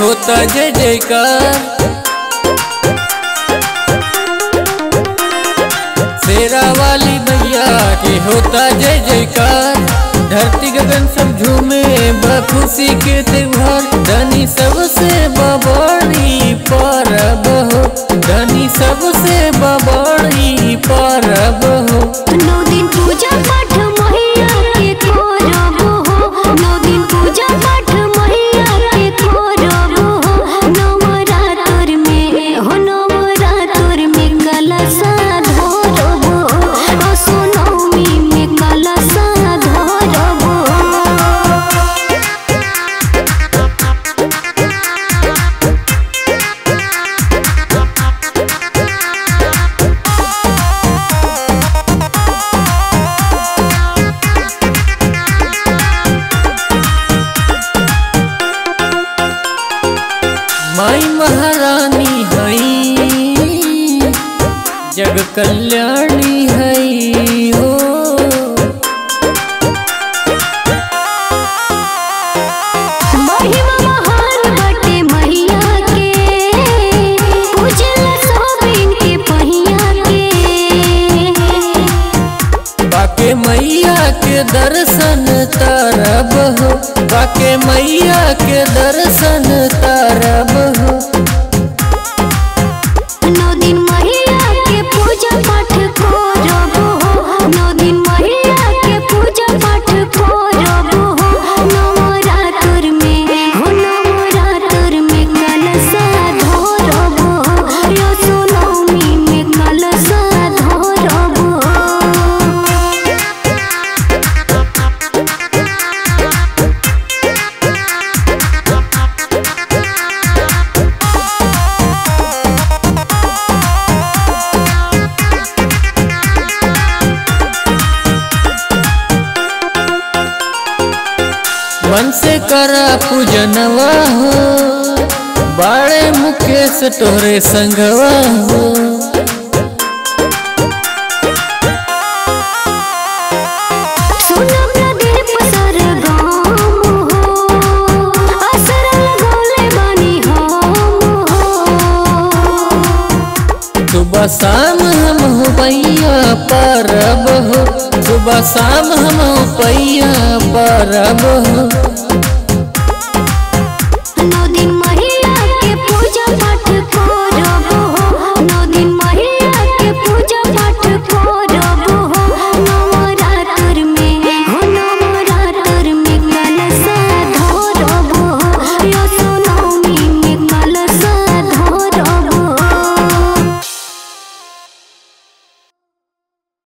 होता जय जयकार। शेरा वाली मैया के होता जय जयकार। धरती गगन सब झूमे बखुशी के त्योहार। धनी सबसे बबड़ी परब हो धनी सबसे माई महारानी हई। जग कल्याणी हई हो। महिमा महान बाटे मैया के। पूजल सोबिन के पहिया के। बाके मैया के दर्शन तरब हो। बाके मैया करा पूजनवा हो बाड़े मुकेश तोहरे संगवा हो। सुबह शाम हम हो पैया परब हो सुबह शाम हम हो पैया परब हो।